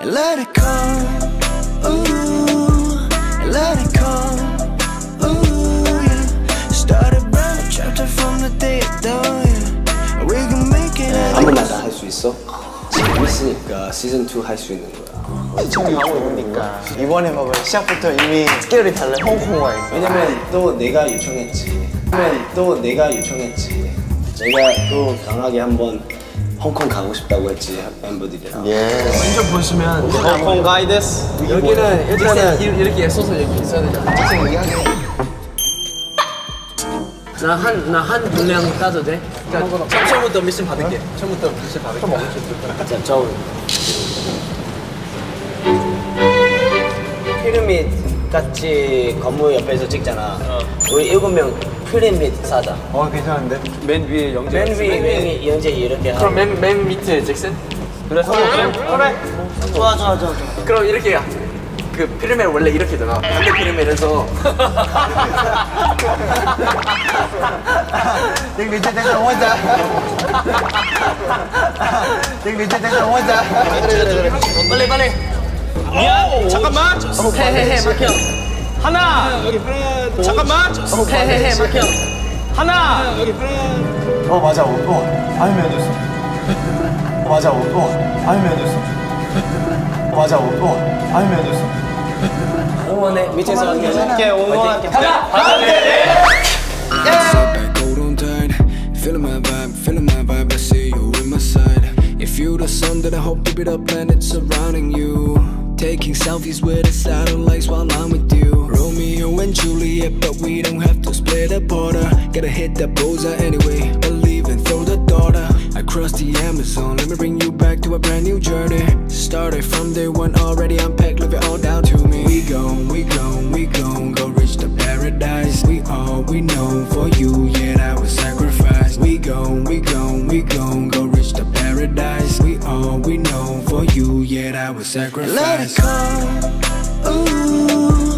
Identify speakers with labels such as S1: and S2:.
S1: and let it come. Ooh, and let it come. Ooh, yeah. Start a brand new chapter from the day it done. Yeah. We can make it.
S2: 아무나 할수 있어? 재밌으니까 시즌 2 할 수 있는 거야.
S3: 시청이 하고 있으니까 이번에 봐봐요 시작부터 이미 스케일이 달라요 홍콩 와 있어
S2: 왜냐면 또 내가 요청했지. 왜냐면 또 내가 요청했지. 제가 또 강하게 한번 홍콩 가고 싶다고 했지 멤버들이랑.
S4: 먼저 보시면
S2: 홍콩 가이드스.
S4: 여기는 일단은 이렇게 써서 이렇게 있어야 되잖아. 나한 나한 분량 따도 돼? 그러니까 처음부터 미션 받을게. 처음부터 미션 받을게.
S2: 자, 저 피라밋 같이 건물 옆에서 찍잖아. 우리 일곱 명 피라밋 사자.
S3: 어 괜찮은데?
S4: 맨 위에 영재.
S2: 맨 위에 맨 위, 연재 이렇게 하고.
S4: 그럼 맨, 맨 밑에 잭슨? 그래서
S3: 그래 좋아 좋아 좋아 좋아
S4: 그럼 이렇게 그 피라미드 원래 이렇게 되나? 반대 피라미드에서
S3: 땡 밑에 대서 혼자 땡 밑에 대서 혼자
S4: 빨리 빨리. 잠깐만. 해해해 막혀. 하나. 잠깐만. 해해해 막혀. 하나.
S3: 어 맞아 어 아니면 안 됐어 어, 맞아 어 아니면 안 됐어 어, 맞아 어 아니면 안 됐어
S2: 응원해 밑에서 이렇게 응원할게.
S1: Hold on tight. Feeling my vibe, feeling my vibe. I see you in my side. If you the sun, then I hope to be the planet surrounding you. Taking selfies with the satellites while I'm Juliet, but we don't have to split a border. Gotta hit that bullseye anyway. Believe and throw the daughter. I crossed the Amazon, let me bring you back to a brand new journey. Started from day one, already unpacked, leave it all down to me. We gon', we gon', we gon' go reach the paradise. We all we know for you, yet I will sacrifice. We gon', we gon', we gon' go reach the paradise. We all we know for you, yet I will sacrifice. Let it come, ooh, it